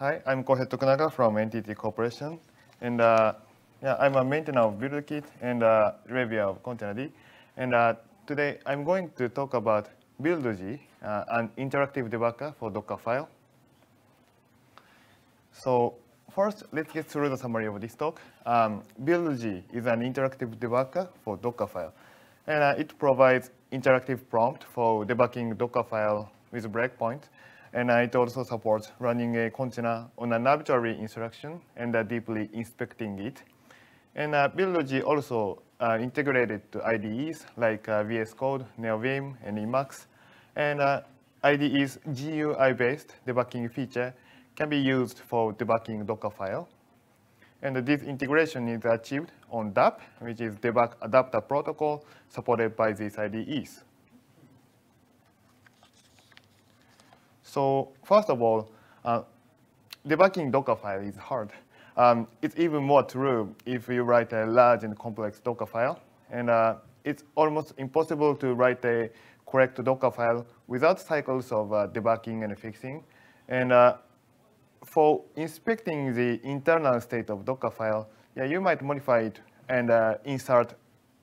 Hi, I'm Kohei Tokunaga from NTT Corporation. And uh, yeah, I'm a maintainer of BuildKit and a reviewer of Containerd. And uh, today I'm going to talk about BuildG, uh, an interactive debugger for Dockerfile. So first, let's get through the summary of this talk. Um, BuildG is an interactive debugger for Dockerfile. And uh, it provides interactive prompt for debugging Dockerfile with breakpoint. And it also supports running a container on an arbitrary instruction and deeply inspecting it. And uh, BuildG also uh, integrated to IDEs like uh, VS Code, NeoVim, and Emacs. And uh, IDE's GUI-based debugging feature can be used for debugging Dockerfile. And this integration is achieved on DAP, which is Debug Adapter Protocol supported by these IDEs. So first of all, uh, debugging Dockerfile is hard. Um, it's even more true if you write a large and complex Docker file. And uh, it's almost impossible to write a correct Docker file without cycles of uh, debugging and fixing. And uh, for inspecting the internal state of Dockerfile, yeah, you might modify it and uh, insert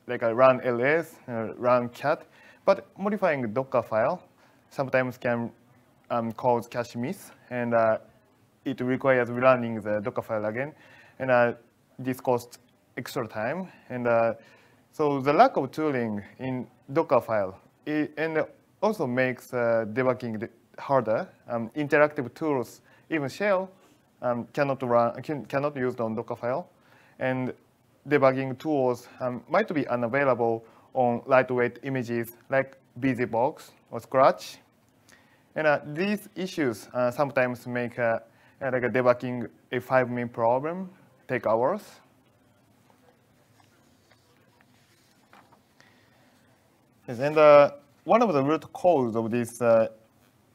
like a run ls, uh, run cat. But modifying Docker file sometimes can um, cause cache miss, and uh, it requires running the Docker file again. And uh, this costs extra time. And uh, so the lack of tooling in Dockerfile it, and also makes uh, debugging harder. Um, interactive tools even shell um, cannot run can, cannot use on Docker file, and debugging tools um, might be unavailable on lightweight images like BusyBox or Scratch. And uh, these issues uh, sometimes make uh, like a debugging a five-minute problem take hours. Yes, and uh, one of the root cause of these uh,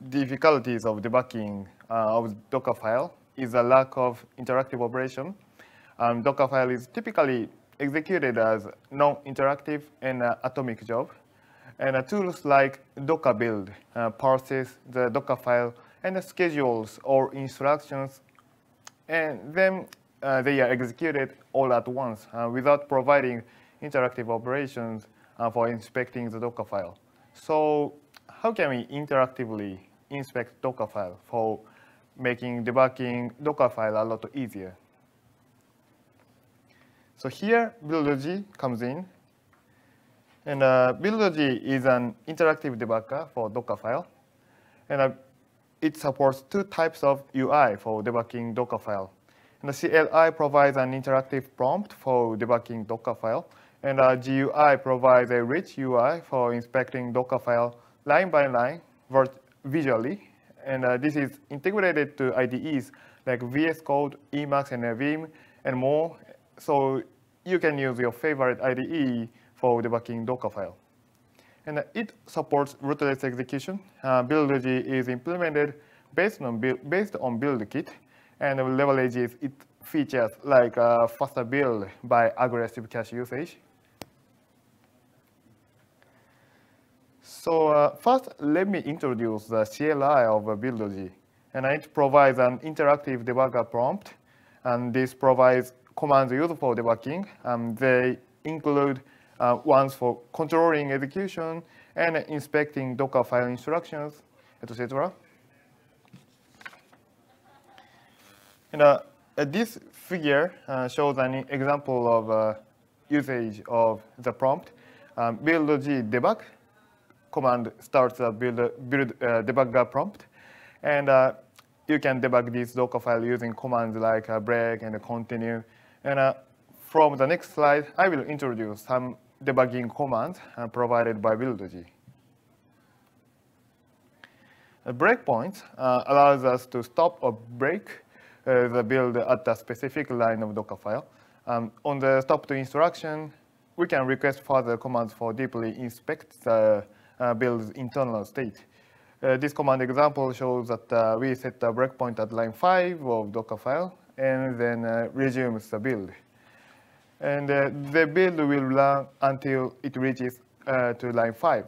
difficulties of debugging uh, of Dockerfile is a lack of interactive operation. Um, Dockerfile is typically executed as non-interactive and atomic job. And uh, tools like Docker build uh, parses the Docker file and schedules or instructions, and then uh, they are executed all at once uh, without providing interactive operations for inspecting the Docker file. So how can we interactively inspect Docker file for making debugging Docker file a lot easier. So here, BuildG comes in. And uh, is an interactive debugger for Dockerfile. And uh, it supports two types of UI for debugging Dockerfile. And the CLI provides an interactive prompt for debugging Dockerfile. And uh, GUI provides a rich UI for inspecting Dockerfile line by line visually and uh, this is integrated to IDEs like VS Code, Emacs, and Vim, and more. So you can use your favorite IDE for debugging Docker file. And it supports rootless execution. Uh, BuildG is implemented based on, based on BuildKit and leverages its features like uh, faster build by aggressive cache usage. So uh, first, let me introduce the CLI of BuildG. And it provides an interactive debugger prompt. And this provides commands used for debugging. Um, they include uh, ones for controlling execution and inspecting Docker file instructions, etc. And uh, this figure uh, shows an example of uh, usage of the prompt. Um, BuildG debug command starts a build, build uh, debugger prompt. And uh, you can debug this Docker file using commands like uh, break and continue. And uh, from the next slide, I will introduce some debugging commands uh, provided by BuildG. A breakpoint uh, allows us to stop or break the build at a specific line of Dockerfile. Um, on the stop to instruction, we can request further commands for deeply inspect the uh, build's internal state. Uh, this command example shows that uh, we set a breakpoint at line 5 of Dockerfile and then resumes the build. And the build will run until it reaches to line 5.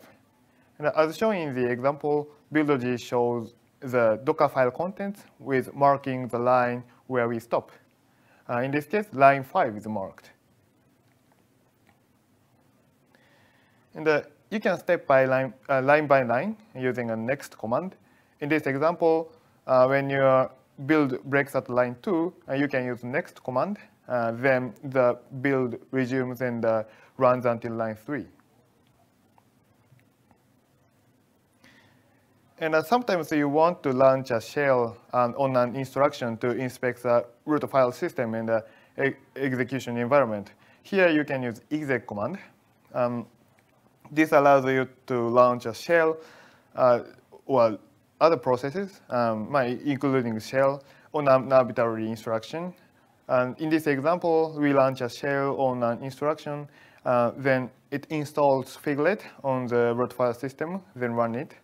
And as shown in the example, BuildG shows the Docker file contents with marking the line where we stop. Uh, in this case, line 5 is marked. And uh, you can step by line, uh, line by line using a next command. In this example, uh, when your build breaks at line 2, uh, you can use next command. Uh, then the build resumes and runs until line 3. And uh, sometimes you want to launch a shell um, on an instruction to inspect the root file system in the e execution environment. Here you can use exec command. Um, this allows you to launch a shell uh, or other processes, um, including shell on an arbitrary instruction. And in this example, we launch a shell on an instruction, uh, then it installs Figlet on the root file system, then run it.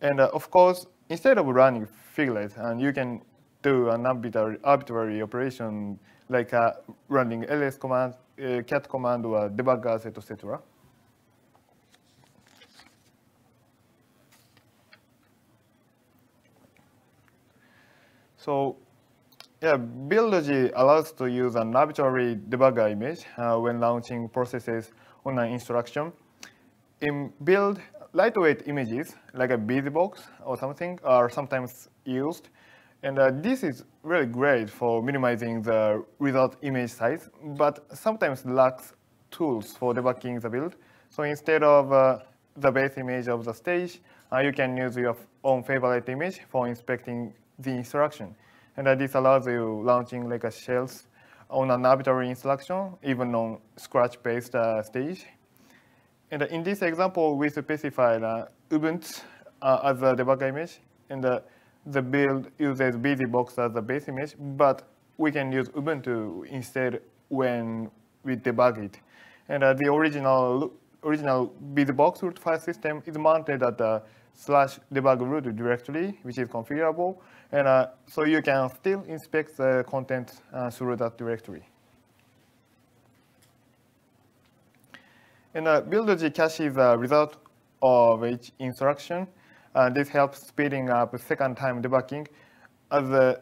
And uh, of course, instead of running Figlet, and you can do an arbitrary, arbitrary operation like uh, running ls command, uh, cat command, or debuggers, etc. So yeah, BuildG allows to use an arbitrary debugger image uh, when launching processes on an instruction. In build, lightweight images, like a BusyBox or something, are sometimes used. And uh, this is really great for minimizing the result image size, but sometimes lacks tools for debugging the build. So instead of uh, the base image of the stage, uh, you can use your own favorite image for inspecting the instruction. And uh, this allows you launching like a shells on an arbitrary instruction, even on Scratch-based uh, stage. And in this example, we specified uh, Ubuntu uh, as a debug image, and uh, the build uses BusyBox as the base image, but we can use Ubuntu instead when we debug it. And uh, the original original BusyBox root file system is mounted at the slash debug root directory, which is configurable. And uh, so you can still inspect the content uh, through that directory. And uh, BuildG is a result of each instruction. Uh, this helps speeding up second time debugging as the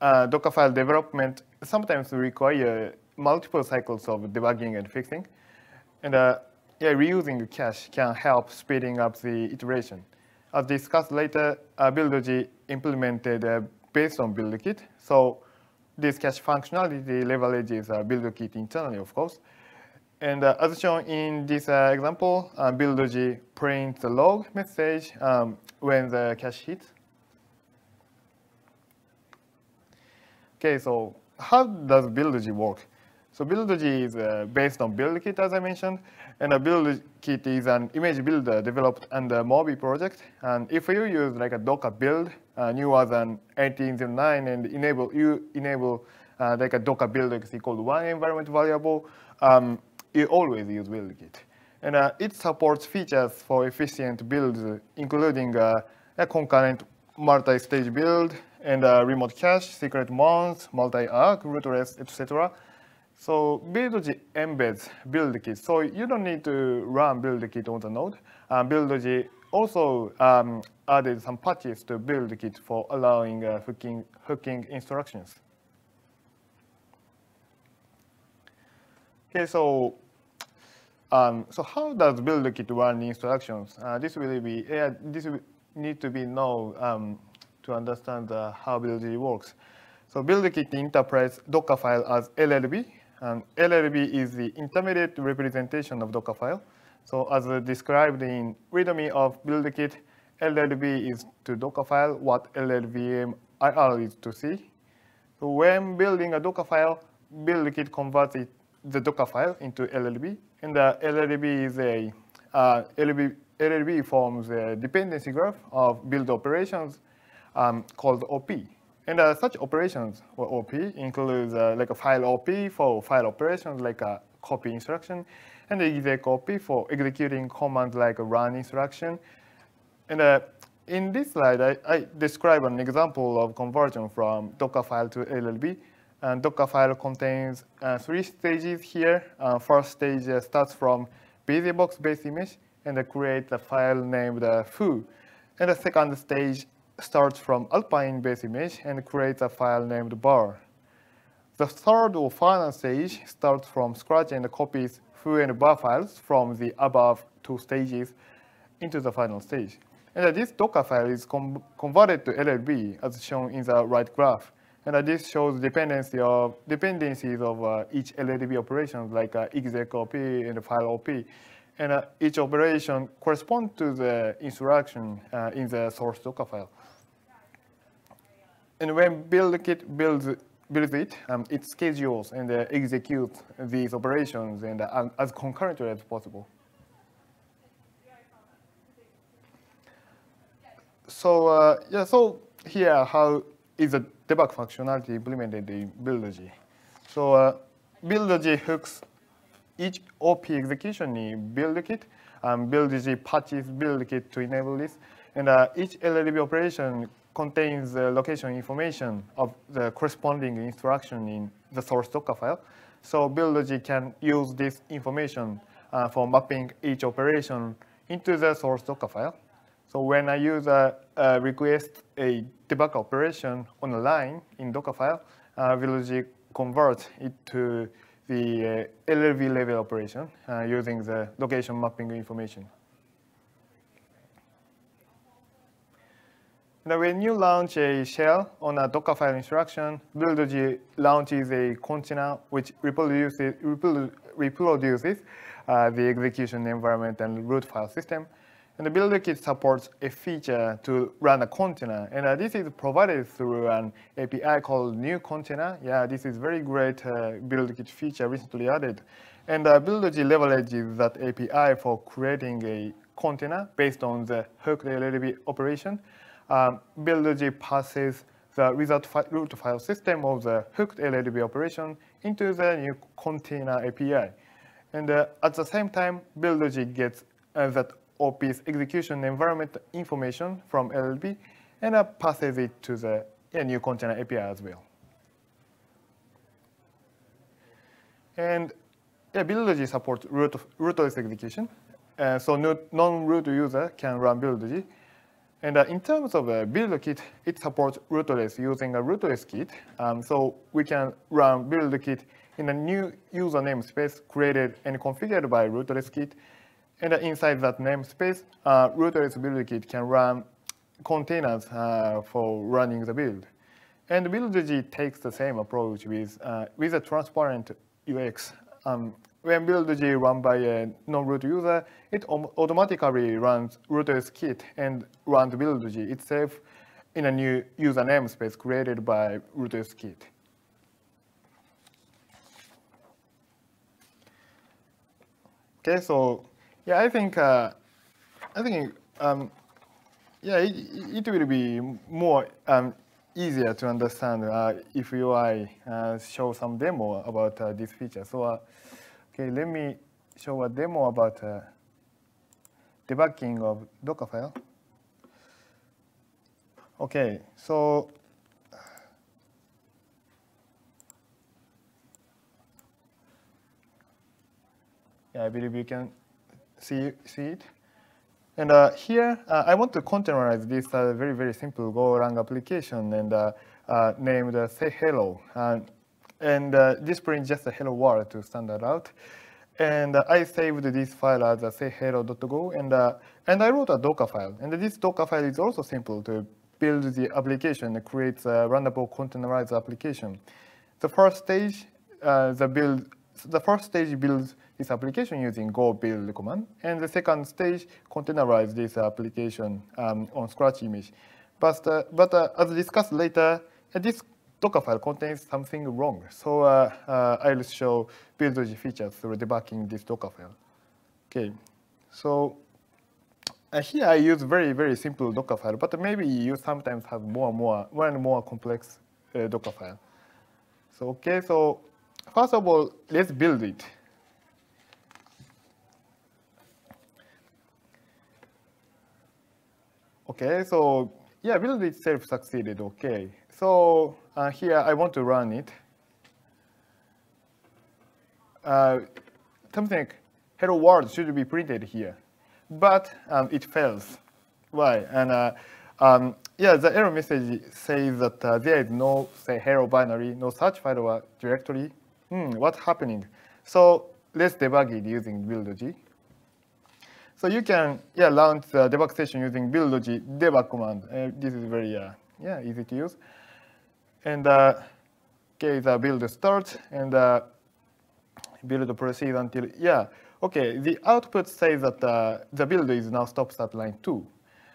uh, Dockerfile development sometimes require multiple cycles of debugging and fixing. And uh, yeah, reusing the cache can help speeding up the iteration. As discussed later, uh, implemented uh, based on BuildKit. So this cache functionality leverages uh, BuildKit internally, of course. And uh, as shown in this uh, example, uh, prints the log message um, when the cache hits. Okay, so how does BuildG work? So BuildG is based on BuildKit, as I mentioned, and a BuildKit is an image builder developed under Moby project. And if you use like a Docker build, uh, newer than 1809, and enable you enable uh, like a Docker build equals one environment variable, um, you always use BuildKit. And uh, it supports features for efficient builds, including uh, a concurrent multi-stage build and uh, remote cache, secret mounts, multi-arch, rootless, etc. So BuildG embeds BuildKit. So you don't need to run BuildKit on the node. Uh, BuildG also um, added some patches to BuildKit for allowing uh, hooking, hooking instructions. Okay, so um, so how does BuildKit run instructions? Uh, this will be this will need to be known um, to understand uh, how BuildKit works. So BuildKit interprets Docker file as LLB, and LLB is the intermediate representation of Dockerfile. So as described in README of BuildKit, LLB is to Dockerfile what LLVM IR is to C. So when building a Dockerfile, BuildKit converts it, the Dockerfile into LLB, and the LLB is a uh, LLB, LLB forms a dependency graph of build operations um, called OP. And uh, such operations, or OP, includes uh, like a file OP for file operations like a copy instruction, and the exec OP for executing commands like a run instruction. And uh, in this slide, I, I, describe an example of conversion from Docker file to LLB. And Docker file contains uh, three stages here. Uh, first stage uh, starts from BusyBox base image and create a file named foo. And the second stage starts from Alpine base image and creates a file named bar. The third or final stage starts from scratch and copies foo and bar files from the above two stages into the final stage. And this Docker file is converted to LLB as shown in the right graph. And this shows dependency of dependencies of uh, each LLB operation like uh, exec op and file op. And uh, each operation corresponds to the instruction uh, in the source Docker file. And when BuildKit builds, builds it, um, it schedules and uh, executes these operations and uh, as concurrently as possible. So uh, yeah, so here how is the debug functionality implemented in BuildG. So uh, BuildG hooks each OP execution in BuildKit, um, BuildG patches BuildKit to enable this, and uh, each LLB operation contains the location information of the corresponding instruction in the source Docker file. So BuildG can use this information uh, for mapping each operation into the source Docker file. So when a user uh, requests a debug operation on a line in Dockerfile, uh, BuildG converts it to the uh, LLB level operation uh, using the location mapping information. Now, when you launch a shell on a Dockerfile instruction, BuildG launches a container which reproduces, reproduces uh, the execution environment and root file system. And the BuildKit supports a feature to run a container. And uh, this is provided through an API called new container. Yeah, this is very great uh, BuildKit feature recently added. And uh, BuildG leverages that API for creating a container based on the hooked LLB operation. Um, BuildG passes the result fi root file system of the hooked LLB operation into the new container API. And uh, at the same time, BuildG gets uh, that OP's execution environment information from LLB and uh, passes it to the yeah, new container API as well. And yeah, BuildG supports root rootless execution. Uh, so non-root user can run BuildG. And uh, in terms of a BuildKit, it supports rootless using a RootlessKit. Um, so we can run BuildKit in a new user namespace created and configured by RootlessKit and inside that namespace, uh, rootless BuildKit can run containers uh, for running the build. And BuildG takes the same approach with, uh, with a transparent UX. Um, when BuildG run by a non-root user, it automatically runs RootlessKit and runs BuildG itself in a new user namespace created by RootlessKit. Okay, so yeah, I think uh, I think um, yeah, it, it, will be more um, easier to understand uh, if you I uh, show some demo about uh, this feature. So uh, okay, let me show a demo about uh, debugging of Docker file. Okay, so yeah, I believe you can see, see it. And uh, here, uh, I want to containerize this uh, very, very simple Golang application and uh, uh, named say hello. And, and this brings just a hello world to standard out. And I saved this file as a sayhello.go and, and I wrote a Docker file. And this Docker file is also simple to build the application create a runnable containerized application. The first stage, the build, the first stage builds this application using go build command. And the second stage, containerize this application um, on Scratch image. But, uh, but uh, as discussed later, uh, this Docker file contains something wrong. So uh, uh, I'll show BuildG features through debugging this Docker file. Okay, so uh, here I use very, very simple Docker file, but maybe you sometimes have more and more, more and more complex Docker file. So, okay, so first of all, let's build it. Okay, so yeah, build itself succeeded, okay. So uh, here I want to run it. Uh, something like hello world should be printed here, but um, it fails. Why? And uh, um, yeah, the error message says that uh, there is no, say, hello binary, no such file or directory. Hmm, what's happening? So let's debug it using buildg. So you can yeah launch the debug session using buildg debug command. Uh, this is very uh, yeah easy to use. And uh, okay, the build starts and uh, build proceeds until yeah okay. The output says that uh, the build is now stops at line two.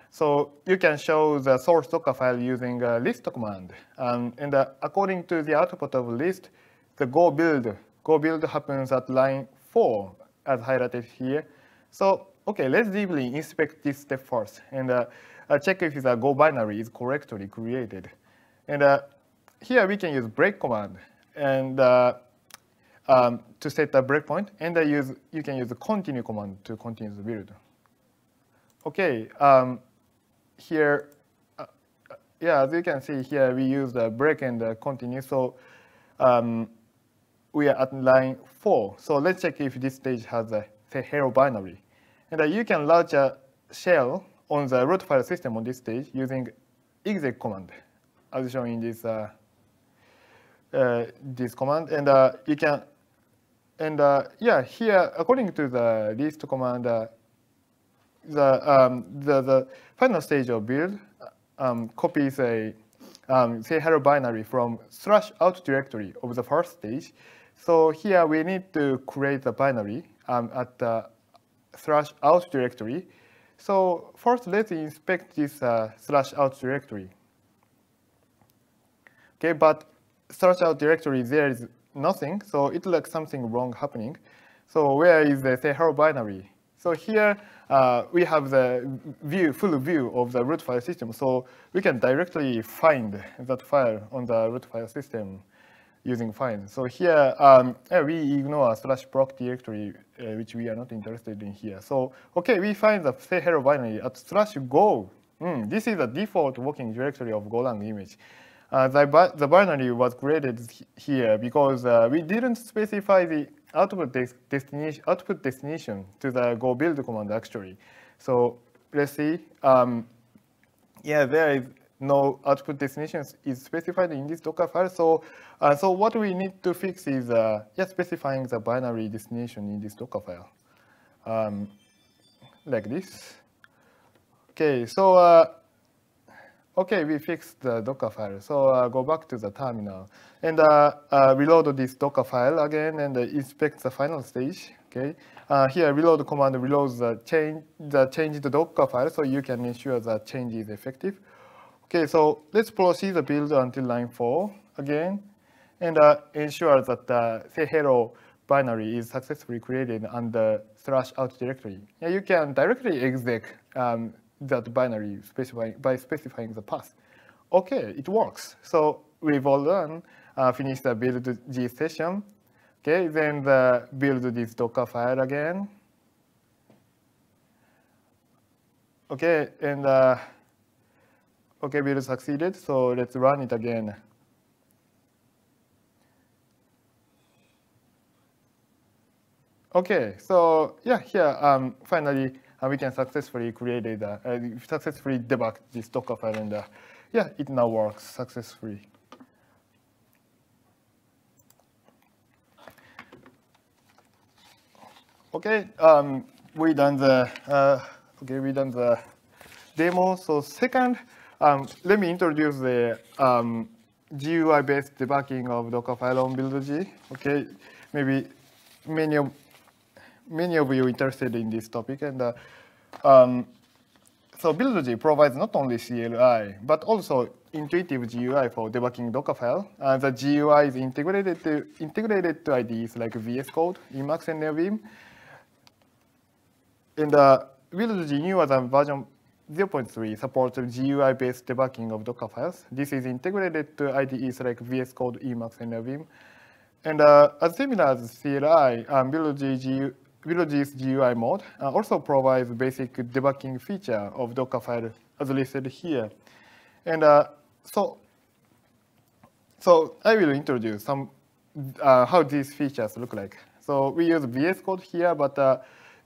So you can show the source Docker file using a list command. Um, and uh, according to the output of list, the go build, go build happens at line four as highlighted here. So, okay, let's deeply inspect this step first and uh, uh, check if the go binary is correctly created. And uh, here we can use break command and uh, um, to set a breakpoint, and I use you can use the continue command to continue the build. Okay, um, here, uh, uh, yeah, as you can see here, we use the break and the continue. So um, we are at line four. So let's check if this stage has a say hello binary. And uh, you can launch a shell on the root file system on this stage using exec command, as shown in this uh, this command. And uh, you can, and uh, yeah, here according to the list command, the, um, the, the final stage of build um, copies a um, say hello binary from slash out directory of the first stage. So here we need to create a binary um, at the slash out directory. So first let's inspect this uh, slash out directory. Okay, but slash out directory there is nothing, so it looks something wrong happening. So where is the say hello binary? So here uh, we have the view, full view of the root file system. So we can directly find that file on the root file system using find. So here um, we ignore slash proc directory, uh, which we are not interested in here. So okay, we find the say hello binary at slash go. Mm, this is the default working directory of Golang image. Uh, the, binary was created here because uh, we didn't specify the output destination output destination to the go build command actually. So let's see. Um, yeah, there is no output destination is specified in this Docker file. So, uh, so what we need to fix is uh, yeah, specifying the binary destination in this Docker file, um, like this. Okay, so uh, okay, we fixed the Docker file. So uh, go back to the terminal and uh, uh, reload this Docker file again and inspect the final stage. Okay, uh, here reload command reloads the change the changed Docker file, so you can ensure that change is effective. Okay, so let's proceed the build until line four again, and uh, ensure that the say hello binary is successfully created under slash out directory. Yeah, you can directly exec um, that binary by specifying the path. Okay, it works. So we've all done, uh, finished the build G session. Okay, then the build this Docker file again. Okay, and uh, okay, build succeeded. So let's run it again. Okay, so yeah, here um, finally uh, we can successfully create uh, uh, successfully debug this Docker file, and uh, yeah, it now works successfully. Okay, um, we done the uh, okay we done the demo. So second, um, let me introduce the um, GUI-based debugging of Docker file on buildg. Okay, maybe many of many of you interested in this topic. And uh, um, so buildg provides not only CLI, but also intuitive GUI for debugging Dockerfile. Uh, the GUI is integrated to, integrated to IDEs like VS Code, Emacs, and NeoVim. And uh, buildg new as a version 0.3 supports GUI-based debugging of Docker files. This is integrated to IDEs like VS Code, Emacs, and NeoVim. And uh, as similar as CLI, um, buildg buildg's GUI mode uh, also provides basic debugging feature of Dockerfile as listed here. And uh, so, so I will introduce some uh, how these features look like. So we use VS Code here, but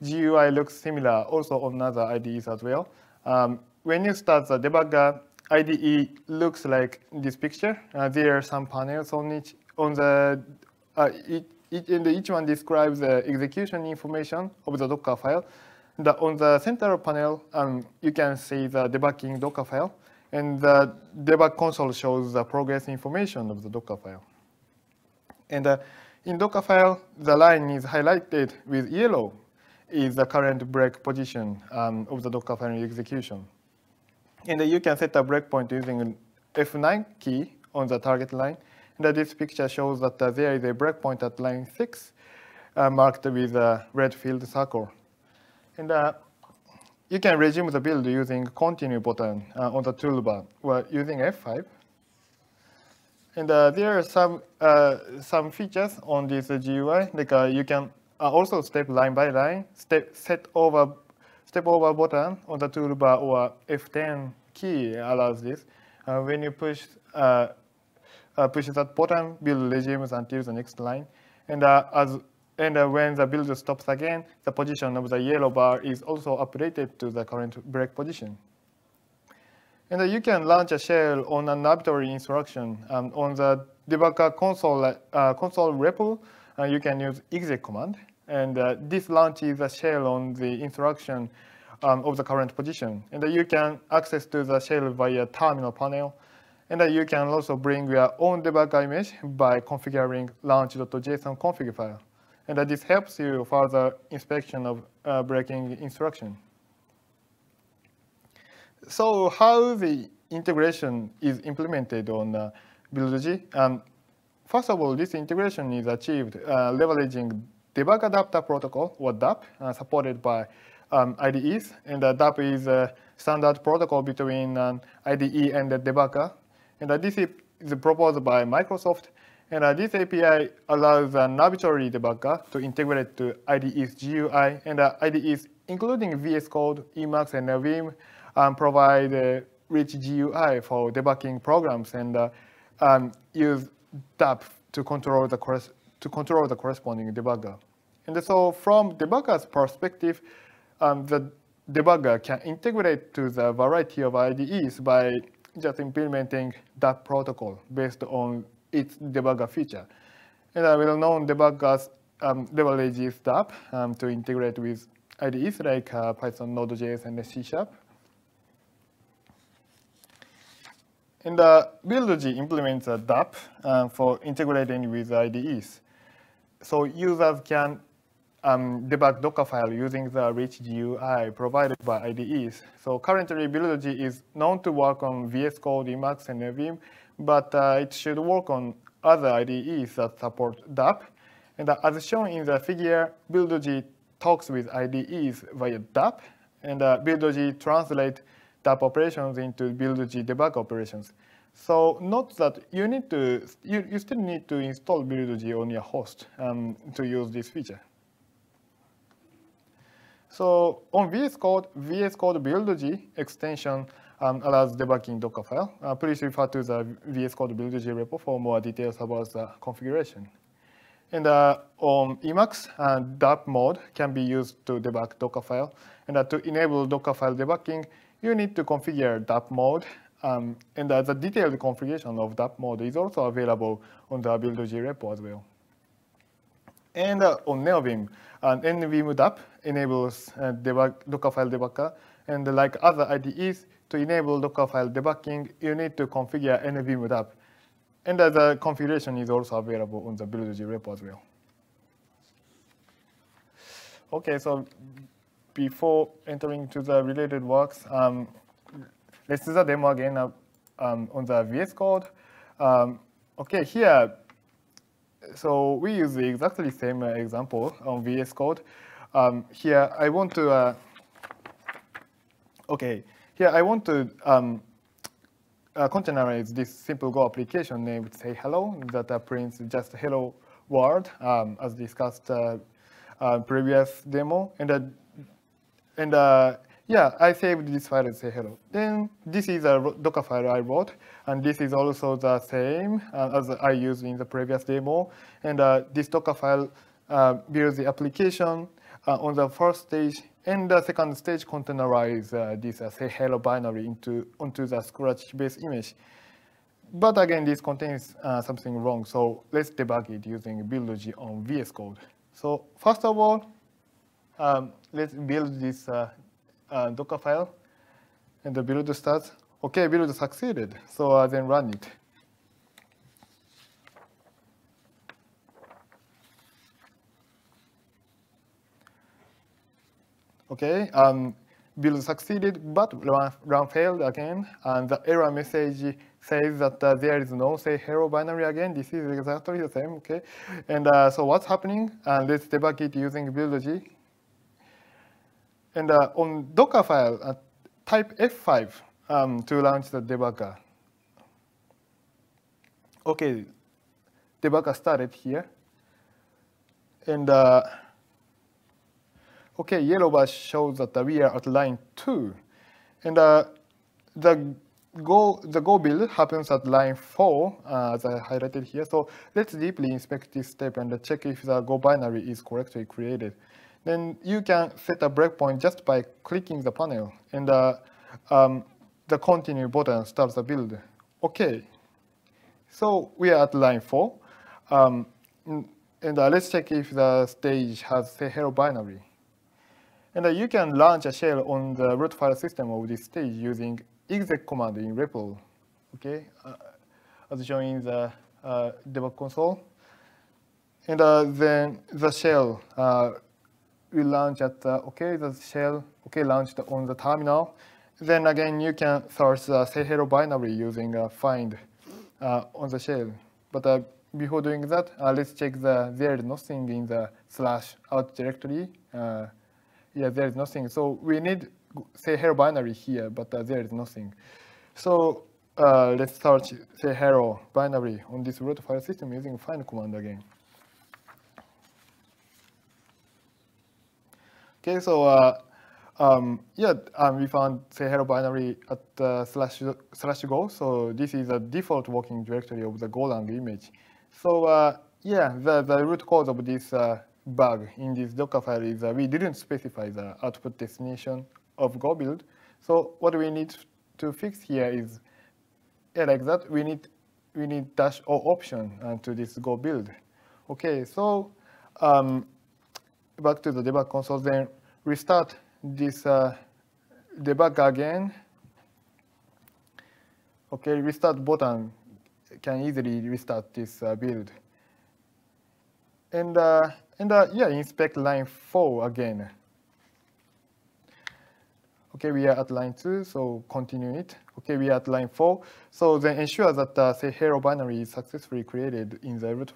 GUI looks similar also on other IDEs as well. Um, when you start the debugger, IDE looks like this picture. Uh, there are some panels on each on the uh, each, and each one describes the execution information of the Docker file. The, on the center panel, um, you can see the debugging Docker file, and the debug console shows the progress information of the Docker file. And uh, in Docker file, the line is highlighted with yellow is the current break position um, of the Docker file execution. And you can set a breakpoint using an F9 key on the target line. And this picture shows that there is a breakpoint at line 6 uh, marked with a red filled circle. And uh, you can resume the build using continue button uh, on the toolbar or using F5. And there are some some features on this GUI, like you can also step line by line, step set over step over button on the toolbar or F10 key allows this. Uh, when you push uh, uh, push that button, build resumes until the next line. And uh, as and uh, when the build stops again, the position of the yellow bar is also updated to the current break position. And uh, you can launch a shell on an arbitrary instruction. Um, on the debugger console, console REPL, you can use exec command. And uh, this launches a shell on the instruction um, of the current position. And uh, you can access to the shell via terminal panel. And uh, you can also bring your own debugger image by configuring launch.json config file. And uh, this helps you further inspection of uh, breaking instruction. So how the integration is implemented on uh, BuildG? Um, first of all, this integration is achieved uh, leveraging debug adapter protocol, or DAP, uh, supported by um, IDEs. And uh, DAP is a standard protocol between um, IDE and the debugger. And this is proposed by Microsoft. And this API allows an arbitrary debugger to integrate to IDE's GUI. And IDEs, including VS Code, Emacs, and Vim, um, provide a rich GUI for debugging programs and uh, um, use DAP to control the to control the corresponding debugger. And so from debugger's perspective, um, the debugger can integrate to the variety of IDEs by just implementing that protocol based on its debugger feature. And a well-known debuggers um, leverages DAP um, to integrate with IDEs like uh, Python, Node.js, and C Sharp. And uh, BuildG implements a DAP uh, for integrating with IDEs so users can um, debug Docker file using the rich GUI provided by IDEs. So currently, BuildG is known to work on VS Code, Emacs, and Vim, but uh, it should work on other IDEs that support DAP. And uh, as shown in the figure, BuildG talks with IDEs via DAP, and uh, BuildG translates DAP operations into BuildG debug operations. So note that you need to, you, you still need to install BuildG on your host um, to use this feature. So on VS Code, VS Code Build BuildG extension um, allows debugging Docker file. Uh, please refer to the VS Code Build BuildG repo for more details about the configuration. And uh, on Emacs, uh, DAP mode can be used to debug Docker file. And uh, to enable Docker file debugging, you need to configure DAP mode um, and uh, the detailed configuration of that mode is also available on the Build BuildG repo as well. And uh, on NeoVim, uh, NVim DAP enables uh, debug, Dockerfile debugger. And like other IDEs, to enable Dockerfile debugging, you need to configure NVim DAP. And the configuration is also available on the BuildG repo as well. Okay, so before entering to the related works, um, let's do the demo again uh, um, on the VS Code. Um, okay, here, so we use the exactly same uh, example on VS Code. Um, here, I want to, uh, okay, here I want to um, uh, containerize this simple Go application named say hello that uh, prints just hello world um, as discussed uh, uh, previous demo. And, and yeah, I saved this file and say hello. Then this is a Docker file I wrote, and this is also the same uh, as I used in the previous demo. And uh, this Docker file uh, builds the application. Uh, on the first stage, and the second stage containerize uh, this uh, say hello binary into onto the Scratch-based image. But again, this contains something wrong, so let's debug it using buildg on VS Code. So first of all, um, let's build this uh, uh, Docker file, and the build starts. Okay, build succeeded, so uh, then run it. Okay, um, build succeeded, but run, run, failed again, and the error message says that uh, there is no say hello binary again. This is exactly the same, okay? And uh, so what's happening? And let's debug it using buildg. And uh, on Docker file, uh, type F5 um, to launch the debugger. Okay, debugger started here. And uh, okay, yellow bar shows that we are at line two. And uh, the Go, the Go build happens at line 4, uh, as I highlighted here. So let's deeply inspect this step and check if the Go binary is correctly created. Then you can set a breakpoint just by clicking the panel, and uh, um, the continue button starts the build. Okay, so we are at line 4. Um, and uh, let's check if the stage has say hello binary. And uh, you can launch a shell on the root file system of this stage using exec command in REPL, okay, uh, as shown in the uh, debug console. And uh, then the shell uh, will launch at, okay, the shell, okay, launched on the terminal. Then again, you can source the say hello binary using uh, find uh, on the shell. But uh, before doing that, let's check the there is nothing in the slash out directory. yeah, there is nothing. So we need say hello binary here, but uh, there is nothing. So uh, let's search say hello binary on this root file system using find command again. Okay, so uh, um, yeah, um, we found say hello binary at uh, slash slash go. So this is a default working directory of the Golang image. So uh, yeah, the the root cause of this uh, bug in this Docker file is uh, we didn't specify the output destination of Go build. So what we need to fix here is, yeah, like that, we need we need dash o option uh, to this Go build. Okay, so um, back to the debug console, then restart this uh, debug again. Okay, restart button can easily restart this uh, build. And, uh, and uh, yeah, inspect line 4 again. Okay, we are at line two, so continue it. Okay, we are at line four. So then ensure that uh, say hello binary is successfully created in the root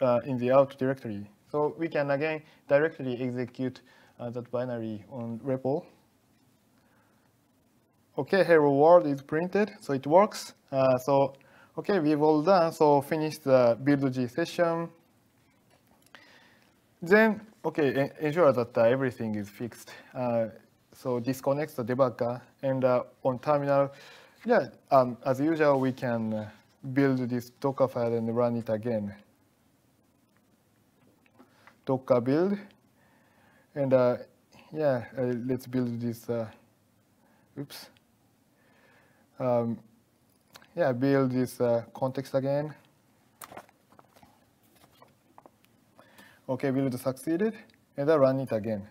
uh, in the out directory. So we can again directly execute uh, that binary on REPL. Okay, hello world is printed, so it works. Uh, so okay, we've all done. So finish the build buildg session. Then okay, ensure that uh, everything is fixed. Uh, so disconnect the debugger, and uh, on terminal, yeah, um, as usual, we can uh, build this Docker file and run it again. Docker build, and uh, yeah, uh, let's build this. Uh, oops. Um, yeah, build this context again. Okay, build succeeded, and I run it again.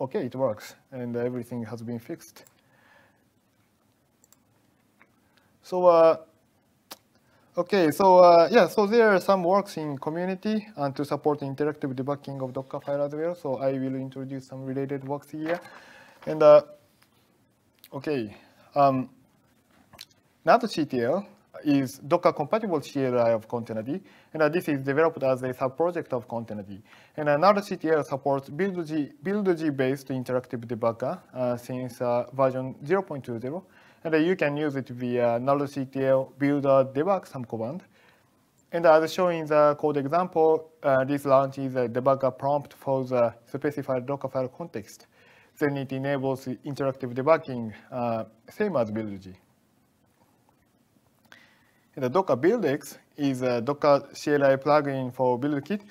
okay, it works, and everything has been fixed. So, uh, okay, so uh, yeah, so there are some works in community and to support interactive debugging of Docker file as well. So I will introduce some related works here. And uh, okay, um, NerdCTL is Docker compatible CLI of Containerd, and uh, this is developed as a sub-project of Containerd. And uh, NerdCTL supports buildg, buildg based interactive debugger uh, since uh, version 0.20, and you can use it via NerdCTL builder debug some command. And as shown in the code example, uh, this launches a debugger prompt for the specified Dockerfile context. Then it enables interactive debugging, uh, same as buildg. The Docker BuildX is a Docker CLI plugin for BuildKit.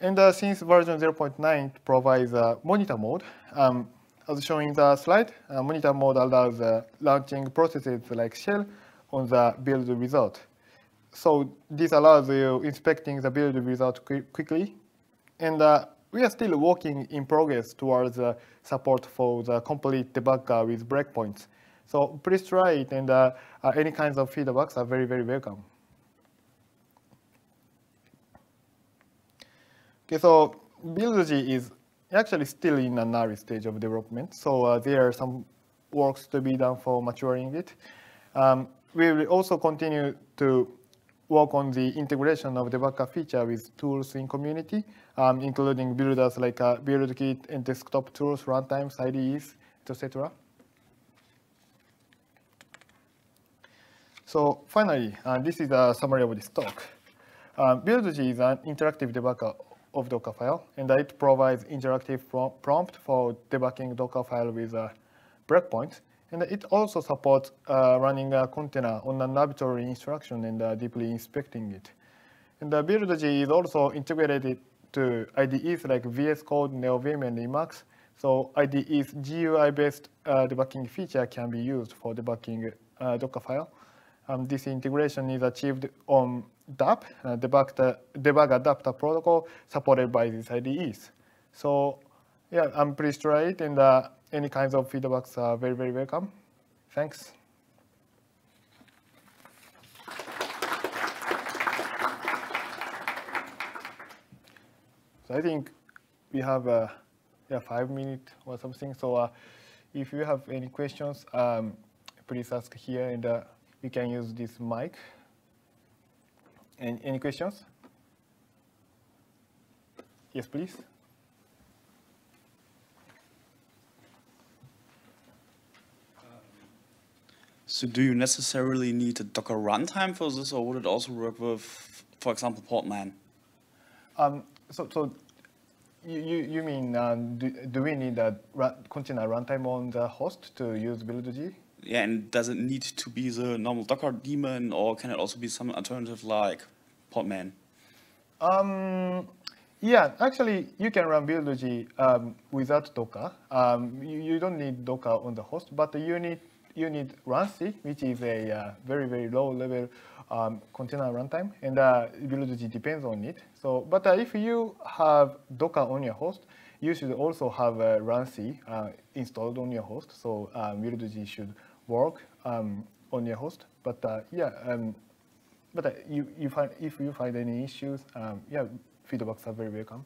And uh, since version 0.9 provides a monitor mode, um, as shown in the slide, uh, monitor mode allows uh, launching processes like shell on the build result. So this allows you inspecting the build result quickly. And uh, we are still working in progress towards uh, support for the complete debugger with breakpoints. So please try it, and uh, uh, any kinds of feedbacks are very, very welcome. Okay, so BuildG is actually still in an early stage of development, so uh, there are some works to be done for maturing it. Um, we will also continue to work on the integration of the debugger feature with tools in community, um, including builders like uh, BuildKit and desktop tools, runtimes, IDEs, etc. So finally, uh, this is a summary of this talk. Um, buildg is an interactive debugger of Dockerfile, and it provides interactive prompt for debugging Dockerfile with a breakpoint. And it also supports uh, running a container on an arbitrary instruction and uh, deeply inspecting it. And the buildg is also integrated to IDEs like VS Code, NeoVim, and Emacs. So IDE's GUI-based uh, debugging feature can be used for debugging uh, Dockerfile. Um, this integration is achieved on DAP, uh, debug, debug adapter protocol supported by these IDEs. So yeah, I'm pleased to and uh, any kinds of feedbacks are very, very welcome. Thanks. So I think we have uh, yeah, five minutes or something. So uh, if you have any questions, um, please ask here, and you can use this mic. Any, any questions? Yes, please. So do you necessarily need a Docker runtime for this, or would it also work with, for example, Podman? Um, so, so you, you mean, uh, do, do we need a container runtime on the host to use buildg? Yeah, and does it need to be the normal Docker daemon, or can it also be some alternative like Podman? Um, yeah, actually, you can run buildg um, without Docker. Um, you, you, don't need Docker on the host, but you need you need runC, which is a uh, very very low level um, container runtime, and uh, buildg depends on it. So, but uh, if you have Docker on your host, you should also have uh, runC uh, installed on your host. So um, should work um, on your host. But uh, yeah, um, but uh, you, you find if you find any issues, um, yeah, feedbacks are very welcome.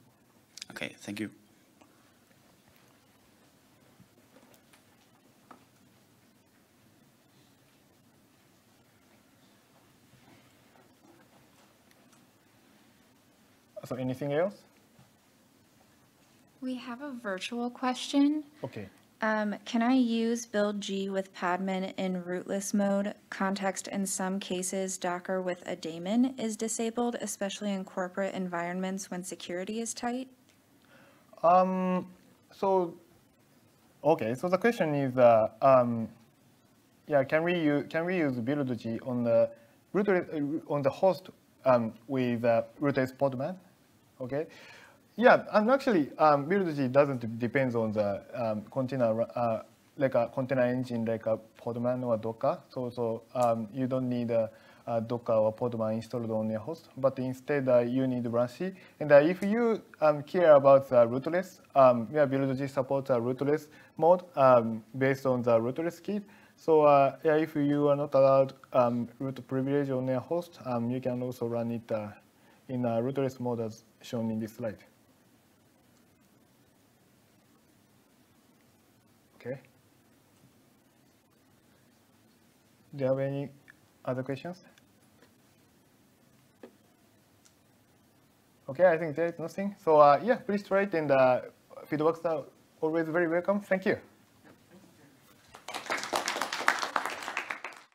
Okay, thank you. So anything else? We have a virtual question. Okay. Um, can I use buildg with Podman in rootless mode? Context in some cases, Docker with a daemon is disabled, especially in corporate environments when security is tight. Um, so, okay, so the question is, uh, um, yeah, can we use can we use buildg on the rootless, uh, on the host um, with uh, rootless Podman? Okay. Yeah, and actually, um, doesn't depends on the um, container, uh, like a container engine, like a Podman or Docker. So, so um, you don't need a, a, Docker or Podman installed on your host, but instead uh, you need runC. And uh, if you um, care about the rootless, um, yeah, buildg supports a rootless mode um, based on the RootlessKit. So uh, yeah, if you are not allowed um, root privilege on your host, um, you can also run it uh, in a rootless mode as shown in this slide. Okay. Do you have any other questions? Okay, I think there is nothing. So uh, yeah, please try it and uh, feedbacks are always very welcome. Thank you.